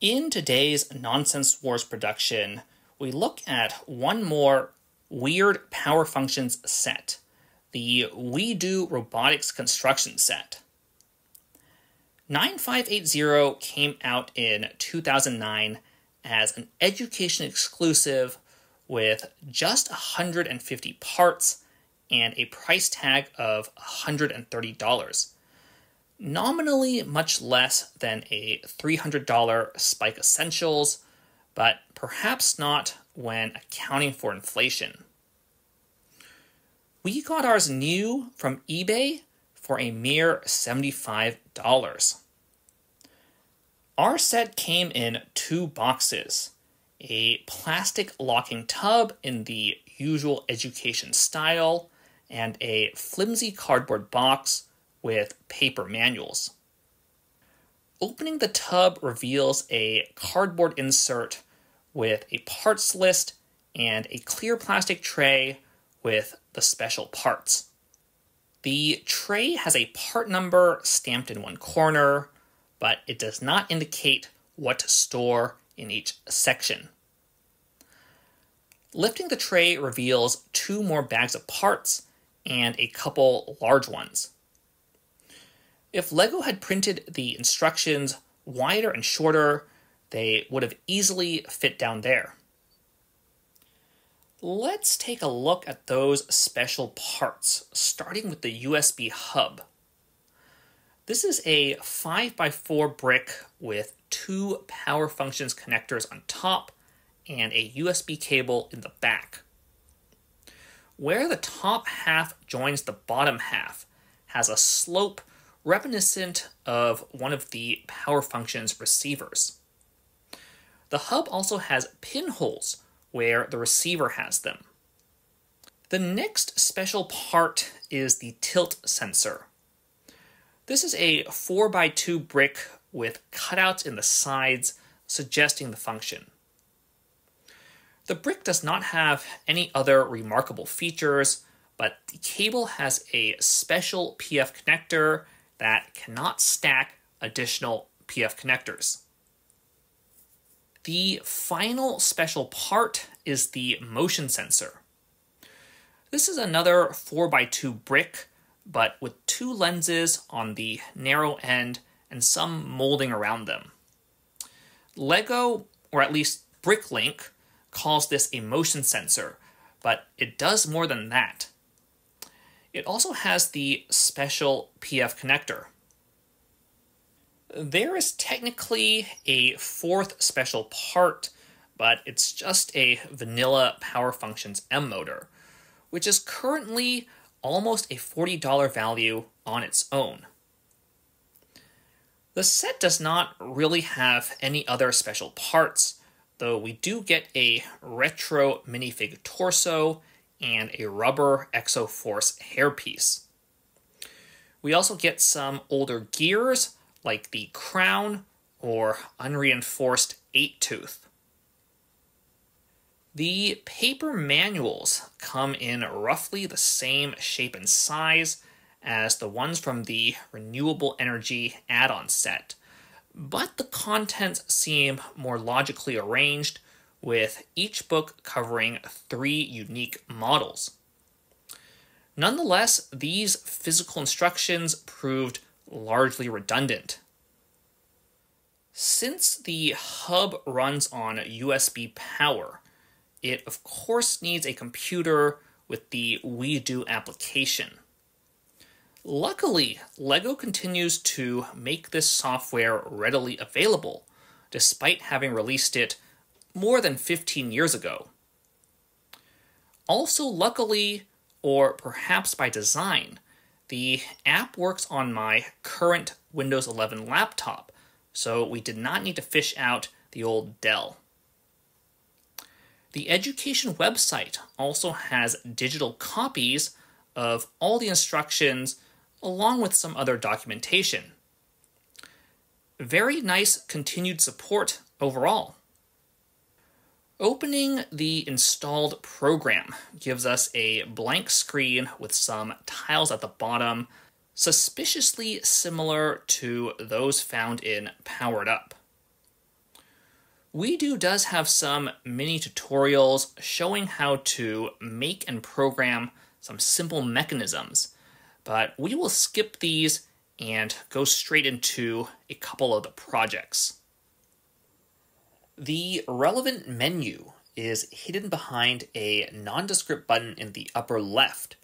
In today's Nonsense Wars production, we look at one more weird power functions set, the WeDo Robotics Construction set. 9580 came out in 2009 as an education exclusive with just 150 parts and a price tag of $130. Nominally much less than a $300 Spike Essentials, but perhaps not when accounting for inflation. We got ours new from eBay for a mere $75. Our set came in two boxes a plastic locking tub in the usual education style, and a flimsy cardboard box with paper manuals. Opening the tub reveals a cardboard insert with a parts list and a clear plastic tray with the special parts. The tray has a part number stamped in one corner, but it does not indicate what to store in each section. Lifting the tray reveals two more bags of parts and a couple large ones. If LEGO had printed the instructions wider and shorter, they would have easily fit down there. Let's take a look at those special parts, starting with the USB hub. This is a 5x4 brick with two power functions connectors on top and a USB cable in the back. Where the top half joins the bottom half has a slope reminiscent of one of the power functions receivers. The hub also has pinholes where the receiver has them. The next special part is the tilt sensor. This is a 4x2 brick with cutouts in the sides suggesting the function. The brick does not have any other remarkable features, but the cable has a special PF connector that cannot stack additional PF connectors. The final special part is the motion sensor. This is another 4x2 brick, but with two lenses on the narrow end and some molding around them. LEGO, or at least Bricklink, calls this a motion sensor, but it does more than that. It also has the special PF connector. There is technically a fourth special part, but it's just a vanilla Power Functions M motor, which is currently almost a $40 value on its own. The set does not really have any other special parts, though we do get a retro minifig torso and a rubber Exoforce hairpiece. We also get some older gears like the crown or unreinforced 8 tooth. The paper manuals come in roughly the same shape and size as the ones from the Renewable Energy add on set, but the contents seem more logically arranged, with each book covering three unique models. Nonetheless, these physical instructions proved largely redundant. Since the hub runs on USB power, it of course needs a computer with the WeDo application. Luckily, LEGO continues to make this software readily available, despite having released it more than 15 years ago. Also, luckily, or perhaps by design, the app works on my current Windows 11 laptop, so we did not need to fish out the old Dell. The education website also has digital copies of all the instructions along with some other documentation. Very nice continued support overall. Opening the installed program gives us a blank screen with some tiles at the bottom, suspiciously similar to those found in Powered Up. WeDo does have some mini tutorials showing how to make and program some simple mechanisms, but we will skip these and go straight into a couple of the projects. The relevant menu is hidden behind a nondescript button in the upper left,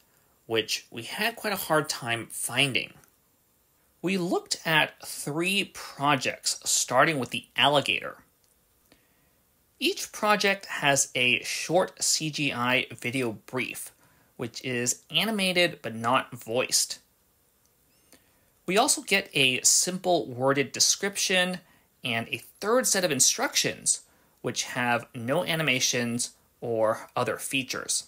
which we had quite a hard time finding. We looked at three projects, starting with the alligator. Each project has a short CGI video brief, which is animated but not voiced. We also get a simple worded description and a third set of instructions, which have no animations or other features.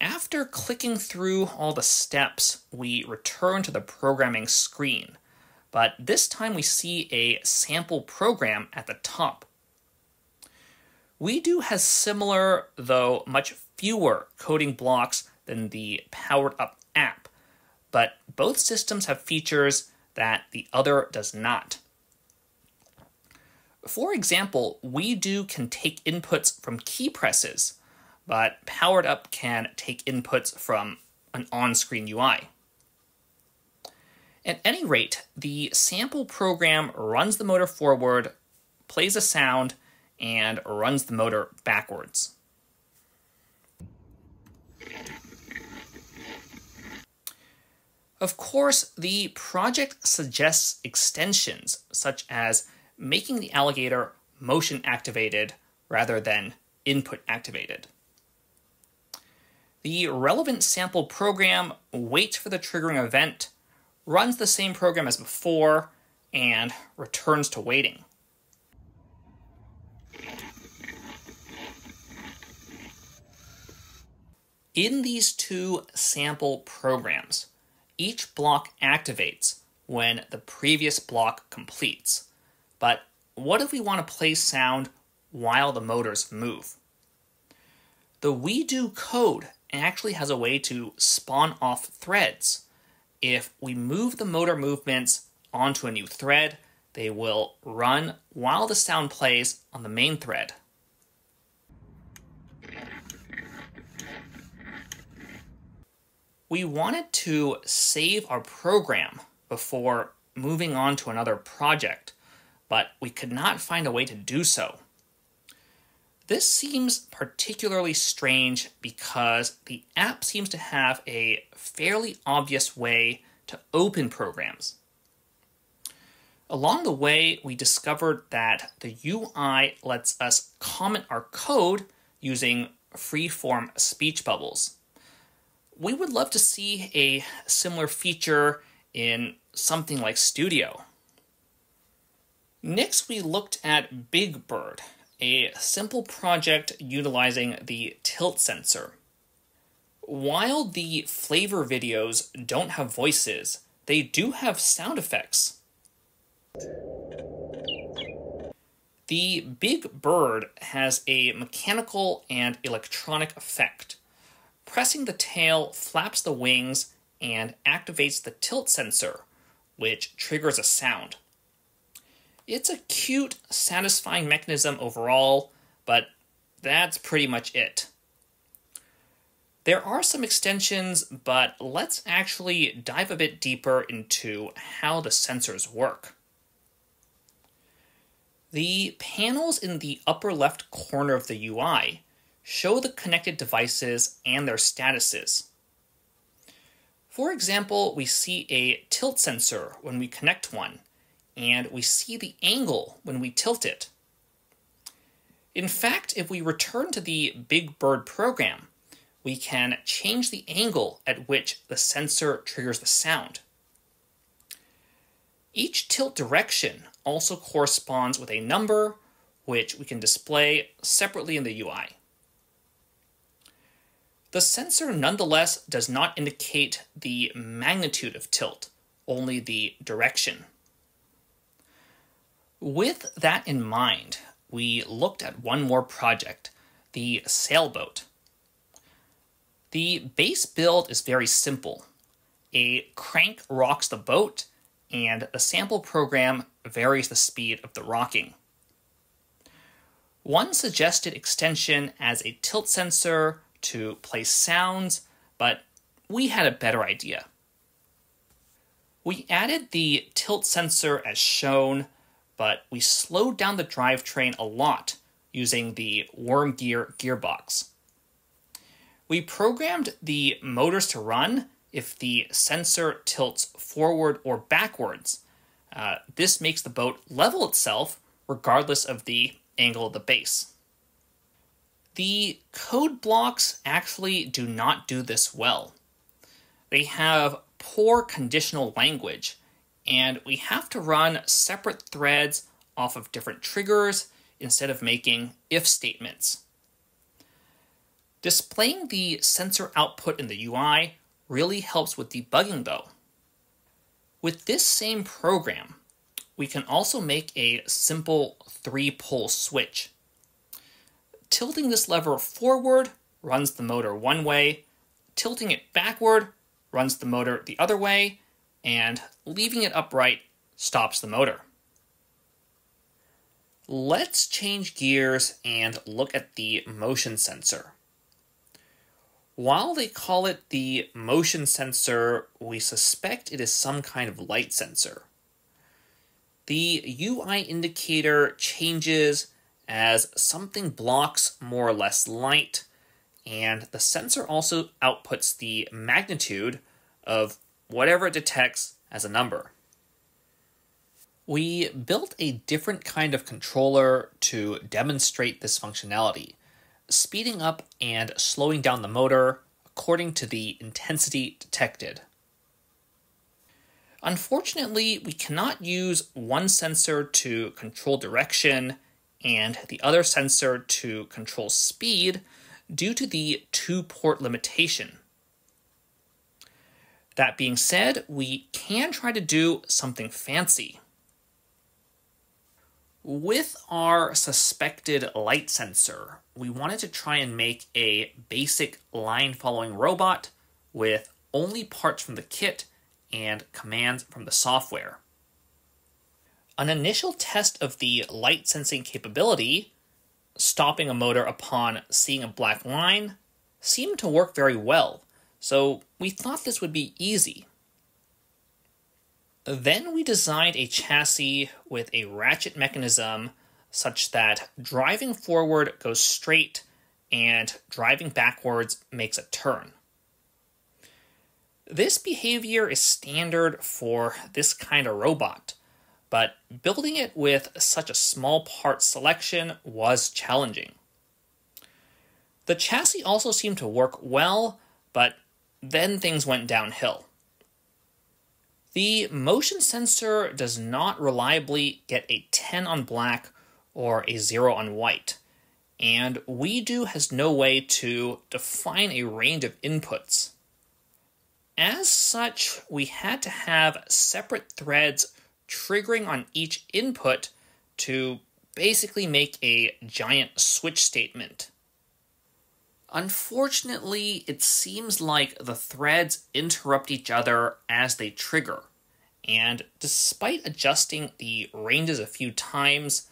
After clicking through all the steps, we return to the programming screen, but this time we see a sample program at the top. WeDo has similar, though much fewer, coding blocks than the Powered Up app, but both systems have features that the other does not. For example, WeDo can take inputs from key presses, but Powered Up can take inputs from an on screen UI. At any rate, the sample program runs the motor forward, plays a sound, and runs the motor backwards. Of course, the project suggests extensions, such as making the alligator motion activated rather than input activated. The relevant sample program waits for the triggering event, runs the same program as before, and returns to waiting. In these two sample programs, each block activates when the previous block completes. But what if we want to play sound while the motors move? The WeDo code actually has a way to spawn off threads. If we move the motor movements onto a new thread, they will run while the sound plays on the main thread. we wanted to save our program before moving on to another project, but we could not find a way to do so. This seems particularly strange because the app seems to have a fairly obvious way to open programs. Along the way, we discovered that the UI lets us comment our code using freeform speech bubbles we would love to see a similar feature in something like Studio. Next, we looked at Big Bird, a simple project utilizing the tilt sensor. While the flavor videos don't have voices, they do have sound effects. The Big Bird has a mechanical and electronic effect. Pressing the tail flaps the wings and activates the tilt sensor, which triggers a sound. It's a cute, satisfying mechanism overall, but that's pretty much it. There are some extensions, but let's actually dive a bit deeper into how the sensors work. The panels in the upper left corner of the UI show the connected devices and their statuses. For example, we see a tilt sensor when we connect one, and we see the angle when we tilt it. In fact, if we return to the Big Bird program, we can change the angle at which the sensor triggers the sound. Each tilt direction also corresponds with a number, which we can display separately in the UI. The sensor nonetheless does not indicate the magnitude of tilt, only the direction. With that in mind, we looked at one more project, the sailboat. The base build is very simple. A crank rocks the boat, and the sample program varies the speed of the rocking. One suggested extension as a tilt sensor to play sounds, but we had a better idea. We added the tilt sensor as shown, but we slowed down the drivetrain a lot using the worm gear gearbox. We programmed the motors to run if the sensor tilts forward or backwards. Uh, this makes the boat level itself regardless of the angle of the base. The code blocks actually do not do this well. They have poor conditional language, and we have to run separate threads off of different triggers instead of making if statements. Displaying the sensor output in the UI really helps with debugging though. With this same program, we can also make a simple three pole switch. Tilting this lever forward runs the motor one way, tilting it backward runs the motor the other way, and leaving it upright stops the motor. Let's change gears and look at the motion sensor. While they call it the motion sensor, we suspect it is some kind of light sensor. The UI indicator changes as something blocks more or less light, and the sensor also outputs the magnitude of whatever it detects as a number. We built a different kind of controller to demonstrate this functionality, speeding up and slowing down the motor according to the intensity detected. Unfortunately, we cannot use one sensor to control direction and the other sensor to control speed due to the two port limitation. That being said, we can try to do something fancy. With our suspected light sensor, we wanted to try and make a basic line following robot with only parts from the kit and commands from the software. An initial test of the light sensing capability, stopping a motor upon seeing a black line, seemed to work very well, so we thought this would be easy. Then we designed a chassis with a ratchet mechanism such that driving forward goes straight and driving backwards makes a turn. This behavior is standard for this kind of robot, but building it with such a small part selection was challenging. The chassis also seemed to work well, but then things went downhill. The motion sensor does not reliably get a 10 on black or a 0 on white, and WeDo has no way to define a range of inputs. As such, we had to have separate threads triggering on each input to basically make a giant switch statement. Unfortunately, it seems like the threads interrupt each other as they trigger, and despite adjusting the ranges a few times,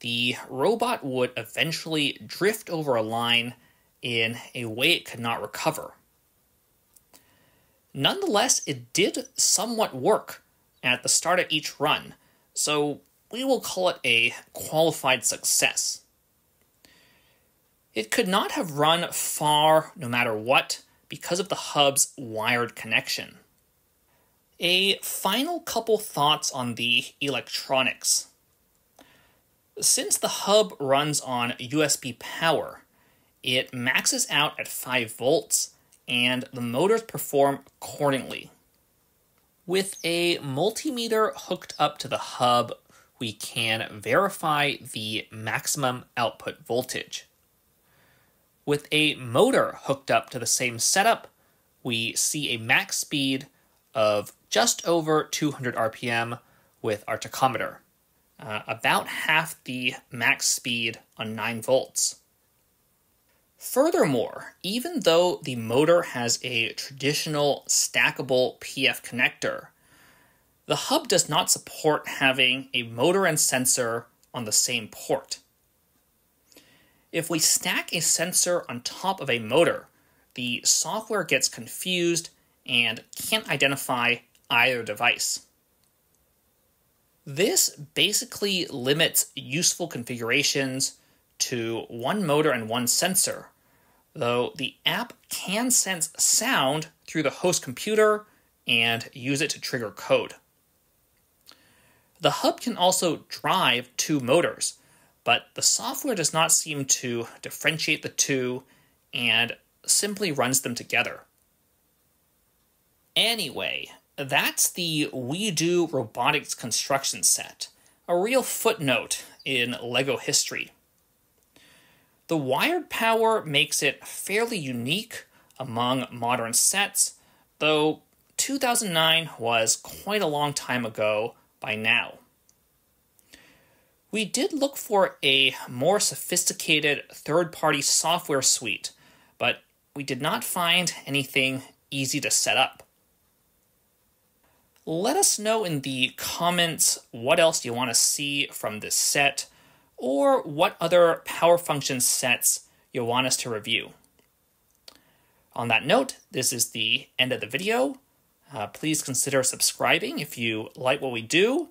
the robot would eventually drift over a line in a way it could not recover. Nonetheless, it did somewhat work at the start of each run, so we will call it a qualified success. It could not have run far no matter what because of the hub's wired connection. A final couple thoughts on the electronics. Since the hub runs on USB power, it maxes out at 5 volts and the motors perform accordingly. With a multimeter hooked up to the hub, we can verify the maximum output voltage. With a motor hooked up to the same setup, we see a max speed of just over 200 RPM with our tachometer, uh, about half the max speed on 9 volts. Furthermore, even though the motor has a traditional stackable PF connector, the hub does not support having a motor and sensor on the same port. If we stack a sensor on top of a motor, the software gets confused and can't identify either device. This basically limits useful configurations to one motor and one sensor, though the app can sense sound through the host computer and use it to trigger code. The hub can also drive two motors, but the software does not seem to differentiate the two and simply runs them together. Anyway, that's the WeDo Robotics construction set, a real footnote in LEGO history. The wired power makes it fairly unique among modern sets, though 2009 was quite a long time ago by now. We did look for a more sophisticated third party software suite, but we did not find anything easy to set up. Let us know in the comments what else you want to see from this set, or what other Power Function sets you want us to review. On that note, this is the end of the video. Uh, please consider subscribing if you like what we do,